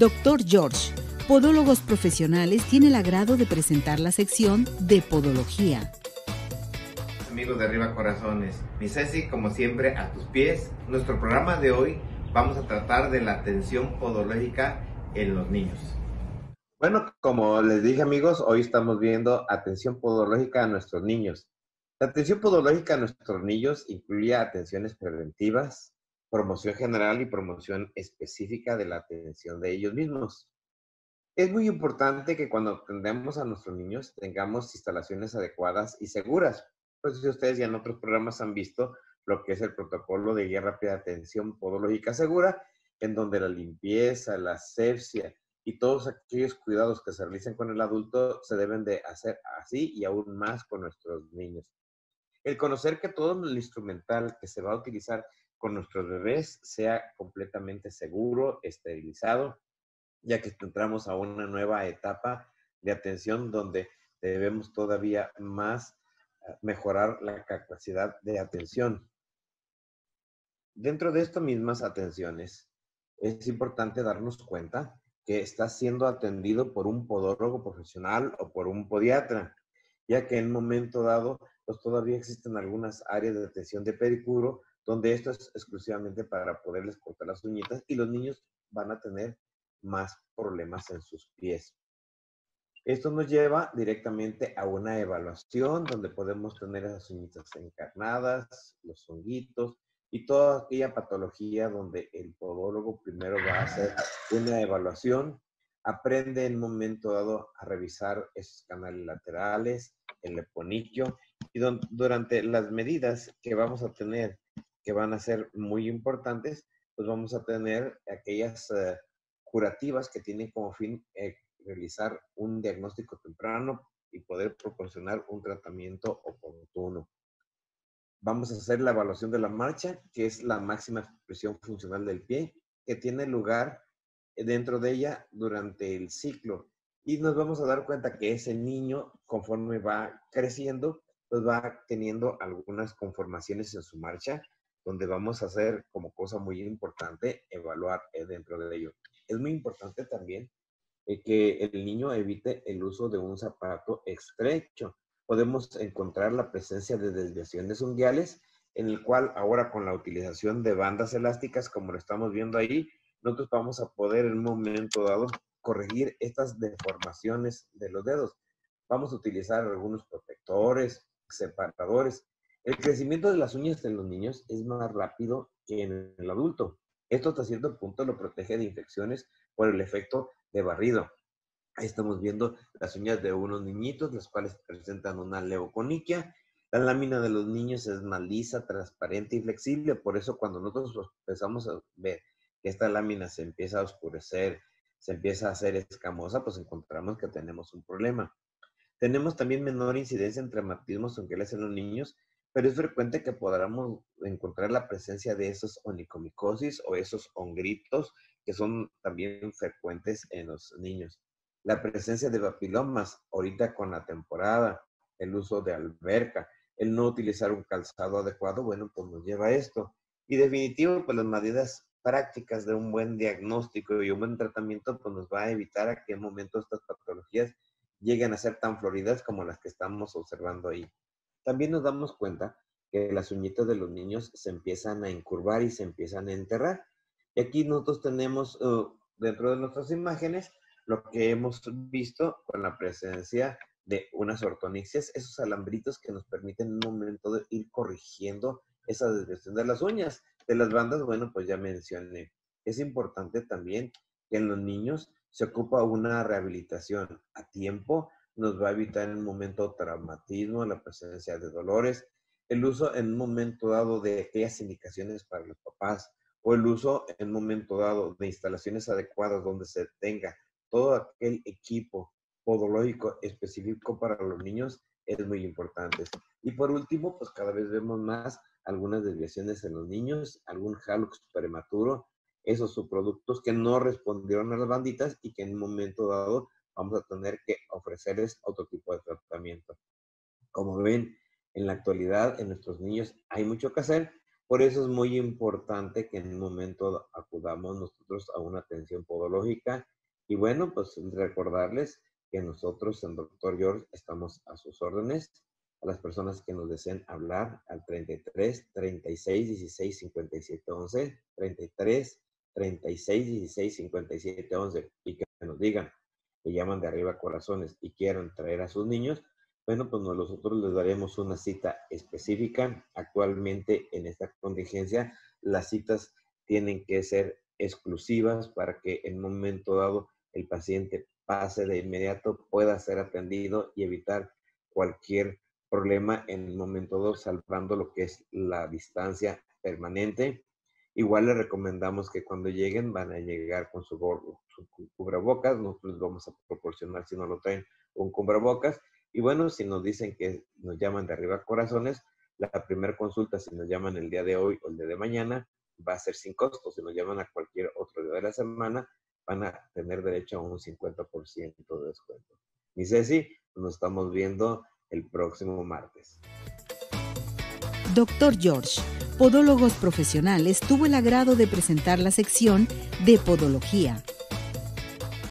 Doctor George, Podólogos Profesionales, tiene el agrado de presentar la sección de Podología. Amigos de Arriba Corazones, mi Ceci, como siempre, a tus pies. Nuestro programa de hoy vamos a tratar de la atención podológica en los niños. Bueno, como les dije amigos, hoy estamos viendo atención podológica a nuestros niños. La atención podológica a nuestros niños incluye atenciones preventivas, promoción general y promoción específica de la atención de ellos mismos. Es muy importante que cuando atendemos a nuestros niños tengamos instalaciones adecuadas y seguras. Pues si ustedes ya en otros programas han visto lo que es el protocolo de guía rápida de atención podológica segura, en donde la limpieza, la asepsia y todos aquellos cuidados que se realicen con el adulto se deben de hacer así y aún más con nuestros niños. El conocer que todo el instrumental que se va a utilizar con nuestros bebés sea completamente seguro, esterilizado, ya que entramos a una nueva etapa de atención donde debemos todavía más eh, mejorar la capacidad de atención. Dentro de estas mismas atenciones, es importante darnos cuenta que está siendo atendido por un podólogo profesional o por un podiatra, ya que en un momento dado, pues todavía existen algunas áreas de atención de pedicuro donde esto es exclusivamente para poderles cortar las uñitas y los niños van a tener más problemas en sus pies. Esto nos lleva directamente a una evaluación donde podemos tener esas uñitas encarnadas, los honguitos y toda aquella patología donde el podólogo primero va a hacer una evaluación, aprende en momento dado a revisar esos canales laterales, el leponillo y durante las medidas que vamos a tener que van a ser muy importantes, pues vamos a tener aquellas eh, curativas que tienen como fin eh, realizar un diagnóstico temprano y poder proporcionar un tratamiento oportuno. Vamos a hacer la evaluación de la marcha, que es la máxima expresión funcional del pie, que tiene lugar dentro de ella durante el ciclo. Y nos vamos a dar cuenta que ese niño, conforme va creciendo, pues va teniendo algunas conformaciones en su marcha donde vamos a hacer como cosa muy importante evaluar eh, dentro de ello. Es muy importante también eh, que el niño evite el uso de un zapato estrecho. Podemos encontrar la presencia de desviaciones unguiales, en el cual ahora con la utilización de bandas elásticas, como lo estamos viendo ahí, nosotros vamos a poder en un momento dado corregir estas deformaciones de los dedos. Vamos a utilizar algunos protectores, separadores, el crecimiento de las uñas en los niños es más rápido que en el adulto. Esto hasta cierto punto lo protege de infecciones por el efecto de barrido. Ahí estamos viendo las uñas de unos niñitos, las cuales presentan una leuconiquia. La lámina de los niños es más lisa, transparente y flexible. Por eso cuando nosotros empezamos a ver que esta lámina se empieza a oscurecer, se empieza a hacer escamosa, pues encontramos que tenemos un problema. Tenemos también menor incidencia en traumatismos les en los niños, pero es frecuente que podamos encontrar la presencia de esos onicomicosis o esos hongritos que son también frecuentes en los niños. La presencia de papilomas, ahorita con la temporada, el uso de alberca, el no utilizar un calzado adecuado, bueno, pues nos lleva a esto. Y definitivo, pues las medidas prácticas de un buen diagnóstico y un buen tratamiento, pues nos va a evitar a que en momento estas patologías lleguen a ser tan floridas como las que estamos observando ahí también nos damos cuenta que las uñitas de los niños se empiezan a encurvar y se empiezan a enterrar. Y aquí nosotros tenemos uh, dentro de nuestras imágenes lo que hemos visto con la presencia de unas ortonixias, esos alambritos que nos permiten en un momento de ir corrigiendo esa desviación de las uñas. De las bandas, bueno, pues ya mencioné. Es importante también que en los niños se ocupa una rehabilitación a tiempo nos va a evitar en un momento traumatismo, la presencia de dolores, el uso en un momento dado de aquellas indicaciones para los papás o el uso en un momento dado de instalaciones adecuadas donde se tenga todo aquel equipo podológico específico para los niños es muy importante. Y por último, pues cada vez vemos más algunas desviaciones en los niños, algún hallux prematuro, esos subproductos que no respondieron a las banditas y que en un momento dado vamos a tener que ofrecerles otro tipo de tratamiento. Como ven, en la actualidad en nuestros niños hay mucho que hacer, Por eso es muy importante que en un momento acudamos nosotros a una atención podológica. Y bueno, pues recordarles que nosotros en Doctor George estamos a sus órdenes. A las personas que nos deseen hablar al 33 36 16 57 11, 33 36 16 57 11 y que nos digan que llaman de arriba corazones y quieran traer a sus niños, bueno, pues nosotros les daremos una cita específica. Actualmente en esta contingencia las citas tienen que ser exclusivas para que en un momento dado el paciente pase de inmediato, pueda ser atendido y evitar cualquier problema en el momento dado, salvando lo que es la distancia permanente. Igual les recomendamos que cuando lleguen van a llegar con su, su cubrebocas, nosotros les vamos a proporcionar si no lo traen un cubrebocas y bueno, si nos dicen que nos llaman de arriba corazones, la primera consulta, si nos llaman el día de hoy o el día de mañana, va a ser sin costo. Si nos llaman a cualquier otro día de la semana, van a tener derecho a un 50% de descuento. Mi Ceci, nos estamos viendo el próximo martes. Doctor George, Podólogos Profesionales, tuvo el agrado de presentar la sección de Podología